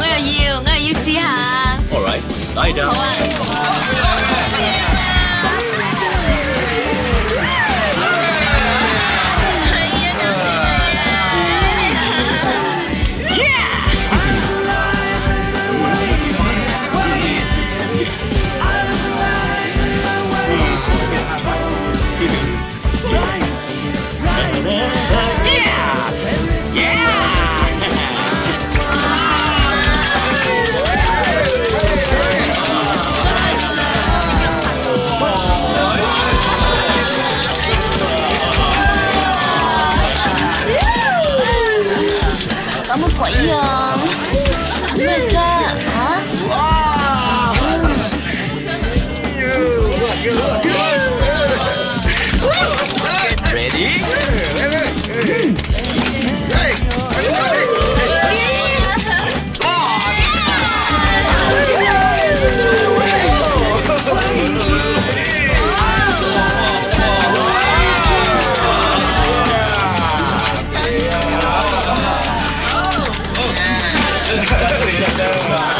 我又要我又要试下 all right 好啊咱乜鬼啊，咱们啊！Hello.